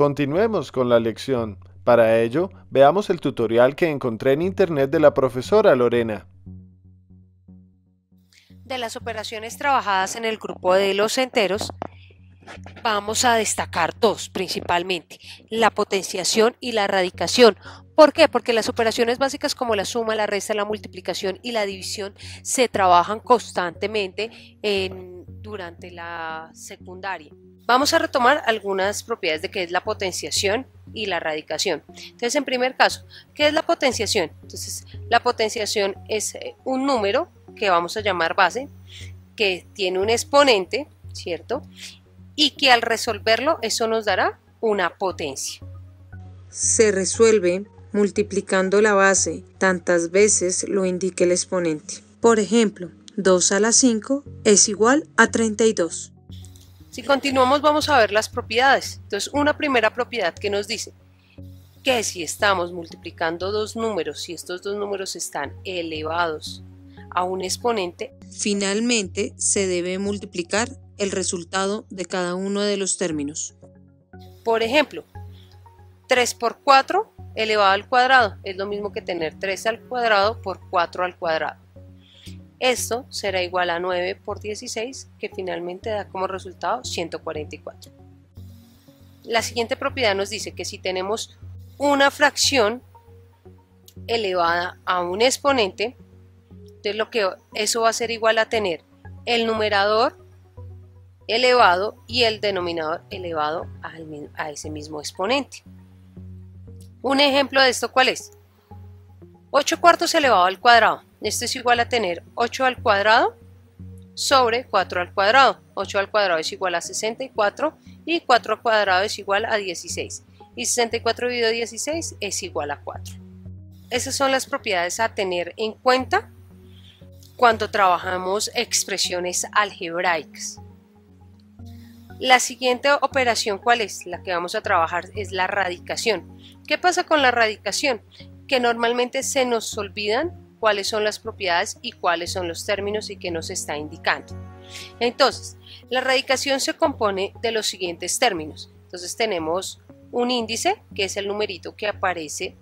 Continuemos con la lección. Para ello, veamos el tutorial que encontré en internet de la profesora Lorena. De las operaciones trabajadas en el grupo de los enteros, vamos a destacar dos principalmente, la potenciación y la radicación. ¿Por qué? Porque las operaciones básicas como la suma, la resta, la multiplicación y la división se trabajan constantemente durante la secundaria. Vamos a retomar algunas propiedades de qué es la potenciación y la radicación. Entonces, en primer caso, ¿qué es la potenciación? Entonces, la potenciación es eh, un número que vamos a llamar base, que tiene un exponente, ¿cierto? y que al resolverlo eso nos dará una potencia. Se resuelve multiplicando la base tantas veces lo indique el exponente. Por ejemplo, 2 a la 5 es igual a 32. Si continuamos vamos a ver las propiedades. Entonces, una primera propiedad que nos dice que si estamos multiplicando dos números, si estos dos números están elevados a un exponente, finalmente se debe multiplicar el resultado de cada uno de los términos. Por ejemplo, 3 por 4 elevado al cuadrado es lo mismo que tener 3 al cuadrado por 4 al cuadrado. Esto será igual a 9 por 16, que finalmente da como resultado 144. La siguiente propiedad nos dice que si tenemos una fracción elevada a un exponente, entonces lo que eso va a ser igual a tener el numerador elevado y el denominador elevado a ese mismo exponente. Un ejemplo de esto, ¿cuál es? 8 cuartos elevado al cuadrado. Esto es igual a tener 8 al cuadrado sobre 4 al cuadrado. 8 al cuadrado es igual a 64 y 4 al cuadrado es igual a 16. Y 64 dividido 16 es igual a 4. Esas son las propiedades a tener en cuenta cuando trabajamos expresiones algebraicas. La siguiente operación, ¿cuál es? La que vamos a trabajar es la radicación. ¿Qué pasa con la radicación? Que normalmente se nos olvidan cuáles son las propiedades y cuáles son los términos y qué nos está indicando. Entonces, la radicación se compone de los siguientes términos. Entonces tenemos un índice, que es el numerito que aparece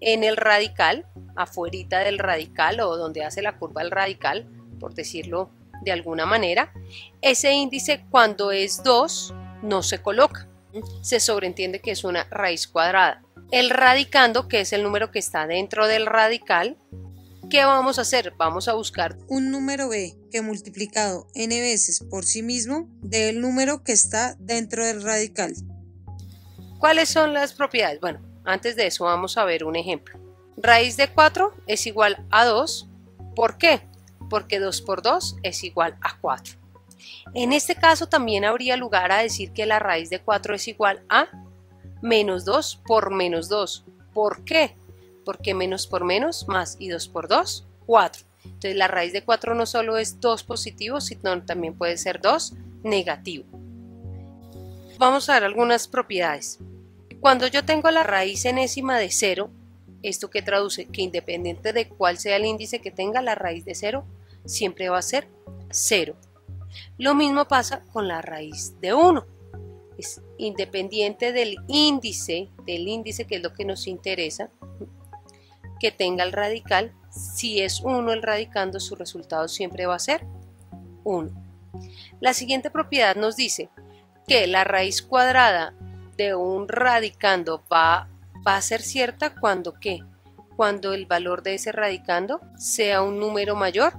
en el radical, afuerita del radical o donde hace la curva del radical, por decirlo de alguna manera, ese índice cuando es 2 no se coloca. Se sobreentiende que es una raíz cuadrada. El radicando, que es el número que está dentro del radical, ¿qué vamos a hacer? Vamos a buscar un número b que multiplicado n veces por sí mismo del número que está dentro del radical. ¿Cuáles son las propiedades? Bueno, antes de eso vamos a ver un ejemplo. Raíz de 4 es igual a 2. ¿Por qué? porque 2 por 2 es igual a 4. En este caso también habría lugar a decir que la raíz de 4 es igual a menos 2 por menos 2. ¿Por qué? Porque menos por menos más y 2 por 2, 4. Entonces la raíz de 4 no solo es 2 positivo, sino también puede ser 2 negativo. Vamos a ver algunas propiedades. Cuando yo tengo la raíz enésima de 0, ¿esto que traduce? Que independiente de cuál sea el índice que tenga, la raíz de 0 siempre va a ser 0. Lo mismo pasa con la raíz de 1. Es independiente del índice, del índice que es lo que nos interesa, que tenga el radical, si es 1 el radicando, su resultado siempre va a ser 1. La siguiente propiedad nos dice que la raíz cuadrada de un radicando va, va a ser cierta cuando ¿qué? cuando el valor de ese radicando sea un número mayor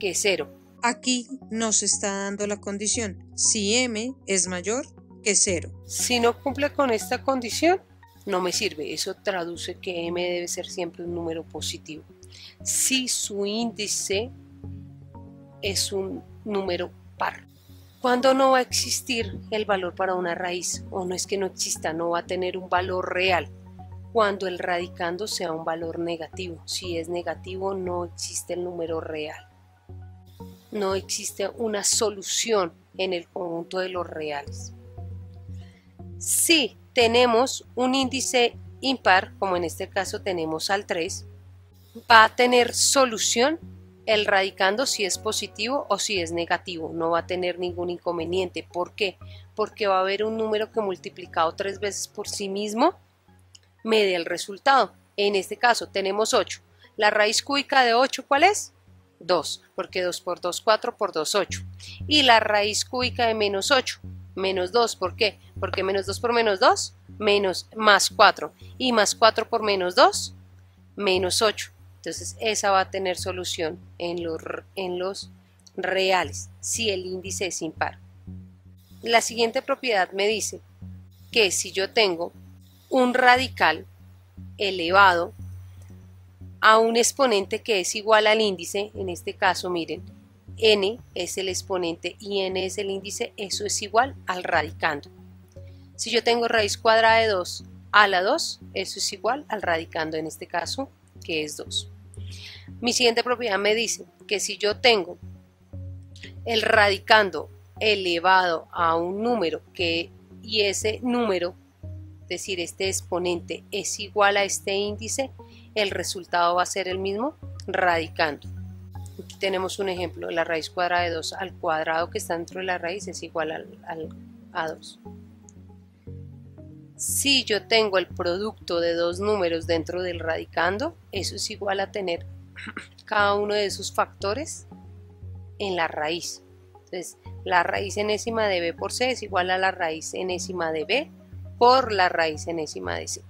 que 0. Aquí nos está dando la condición si m es mayor que 0. Si no cumple con esta condición, no me sirve. Eso traduce que m debe ser siempre un número positivo. Si su índice es un número par. ¿Cuándo no va a existir el valor para una raíz? O no es que no exista, no va a tener un valor real. Cuando el radicando sea un valor negativo. Si es negativo, no existe el número real no existe una solución en el conjunto de los reales. Si tenemos un índice impar, como en este caso tenemos al 3, va a tener solución el radicando si es positivo o si es negativo, no va a tener ningún inconveniente. ¿Por qué? Porque va a haber un número que multiplicado tres veces por sí mismo me dé el resultado. En este caso tenemos 8. La raíz cúbica de 8, ¿cuál es? 2, porque 2 por 2, 4 por 2, 8. Y la raíz cúbica de menos 8, menos 2, ¿por qué? Porque menos 2 por menos 2, menos más 4. Y más 4 por menos 2, menos 8. Entonces esa va a tener solución en los, en los reales, si el índice es impar. La siguiente propiedad me dice que si yo tengo un radical elevado a un exponente que es igual al índice, en este caso miren, n es el exponente y n es el índice, eso es igual al radicando. Si yo tengo raíz cuadrada de 2 a la 2, eso es igual al radicando en este caso, que es 2. Mi siguiente propiedad me dice que si yo tengo el radicando elevado a un número que y ese número, es decir, este exponente es igual a este índice, el resultado va a ser el mismo radicando. Tenemos un ejemplo, la raíz cuadrada de 2 al cuadrado que está dentro de la raíz es igual al, a 2. Si yo tengo el producto de dos números dentro del radicando, eso es igual a tener cada uno de esos factores en la raíz. Entonces, la raíz enésima de b por c es igual a la raíz enésima de b por la raíz enésima de c.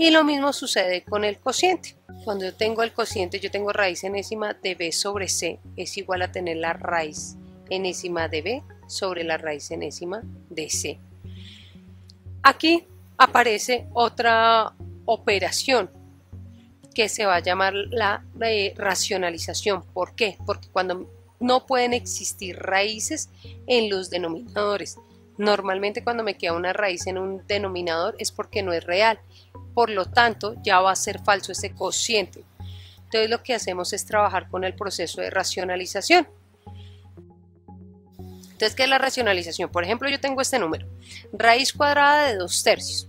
Y lo mismo sucede con el cociente. Cuando yo tengo el cociente, yo tengo raíz enésima de b sobre c, es igual a tener la raíz enésima de b sobre la raíz enésima de c. Aquí aparece otra operación que se va a llamar la eh, racionalización. ¿Por qué? Porque cuando no pueden existir raíces en los denominadores. Normalmente cuando me queda una raíz en un denominador es porque no es real. Por lo tanto, ya va a ser falso ese cociente. Entonces lo que hacemos es trabajar con el proceso de racionalización. Entonces, ¿qué es la racionalización? Por ejemplo, yo tengo este número, raíz cuadrada de 2 tercios.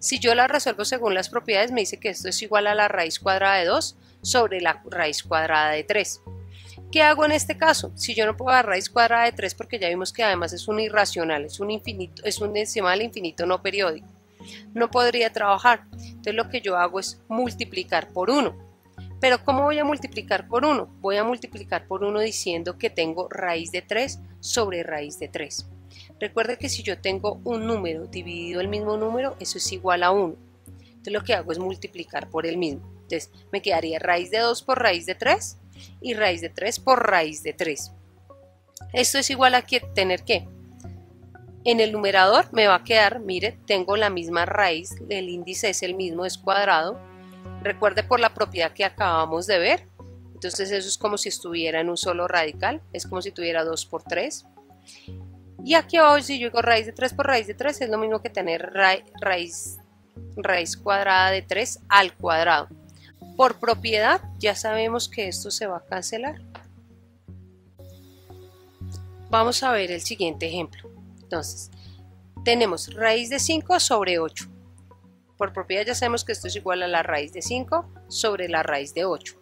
Si yo la resuelvo según las propiedades, me dice que esto es igual a la raíz cuadrada de 2 sobre la raíz cuadrada de 3. ¿Qué hago en este caso? Si yo no puedo dar raíz cuadrada de 3 porque ya vimos que además es un irracional, es un infinito, es un decimal infinito no periódico, no podría trabajar. Entonces lo que yo hago es multiplicar por 1. Pero ¿cómo voy a multiplicar por 1? Voy a multiplicar por 1 diciendo que tengo raíz de 3 sobre raíz de 3. Recuerda que si yo tengo un número dividido el mismo número, eso es igual a 1. Entonces lo que hago es multiplicar por el mismo. Entonces me quedaría raíz de 2 por raíz de 3 y raíz de 3 por raíz de 3. Esto es igual a que tener que en el numerador me va a quedar, mire, tengo la misma raíz, el índice es el mismo, es cuadrado. Recuerde por la propiedad que acabamos de ver. Entonces eso es como si estuviera en un solo radical, es como si tuviera 2 por 3. Y aquí abajo si yo digo raíz de 3 por raíz de 3 es lo mismo que tener raíz, raíz cuadrada de 3 al cuadrado. Por propiedad ya sabemos que esto se va a cancelar. Vamos a ver el siguiente ejemplo. Entonces, tenemos raíz de 5 sobre 8. Por propiedad ya sabemos que esto es igual a la raíz de 5 sobre la raíz de 8.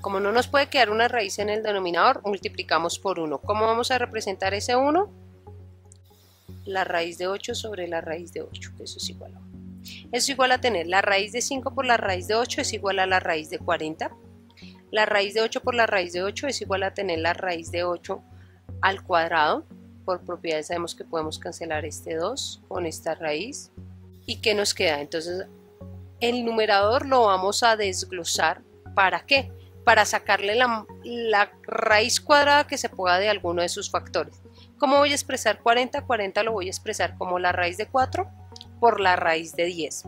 Como no nos puede quedar una raíz en el denominador, multiplicamos por 1. ¿Cómo vamos a representar ese 1? la raíz de 8 sobre la raíz de 8, que eso es igual a 1. Es igual a tener la raíz de 5 por la raíz de 8 es igual a la raíz de 40. La raíz de 8 por la raíz de 8 es igual a tener la raíz de 8 al cuadrado. Por propiedades sabemos que podemos cancelar este 2 con esta raíz. ¿Y qué nos queda? Entonces, el numerador lo vamos a desglosar. ¿Para qué? Para sacarle la, la raíz cuadrada que se pueda de alguno de sus factores. ¿Cómo voy a expresar 40? 40 lo voy a expresar como la raíz de 4 por la raíz de 10.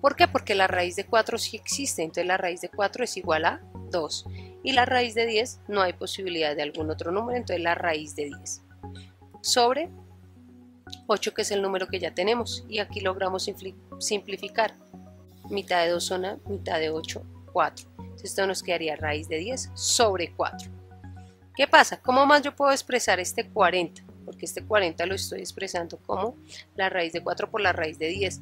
¿Por qué? Porque la raíz de 4 sí existe, entonces la raíz de 4 es igual a 2. Y la raíz de 10 no hay posibilidad de algún otro número, entonces la raíz de 10. Sobre 8 que es el número que ya tenemos. Y aquí logramos simplificar. Mitad de 2 son mitad de 8, 4. Entonces esto nos quedaría raíz de 10 sobre 4. ¿Qué pasa? ¿Cómo más yo puedo expresar este 40? Porque este 40 lo estoy expresando como la raíz de 4 por la raíz de 10.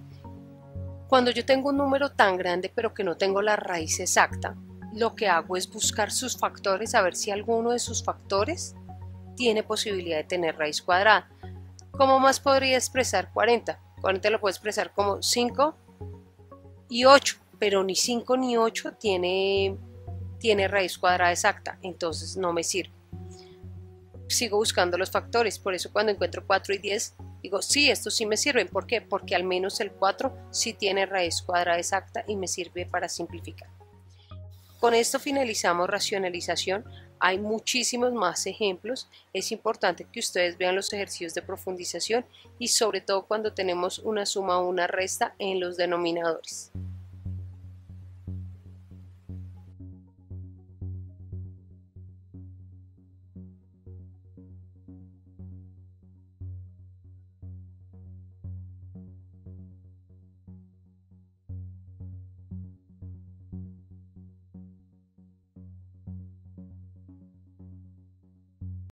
Cuando yo tengo un número tan grande pero que no tengo la raíz exacta, lo que hago es buscar sus factores, a ver si alguno de sus factores tiene posibilidad de tener raíz cuadrada. ¿Cómo más podría expresar 40? 40 lo puedo expresar como 5 y 8, pero ni 5 ni 8 tiene, tiene raíz cuadrada exacta, entonces no me sirve. Sigo buscando los factores, por eso cuando encuentro 4 y 10 digo, sí, estos sí me sirven. ¿Por qué? Porque al menos el 4 sí tiene raíz cuadrada exacta y me sirve para simplificar. Con esto finalizamos racionalización. Hay muchísimos más ejemplos. Es importante que ustedes vean los ejercicios de profundización y sobre todo cuando tenemos una suma o una resta en los denominadores.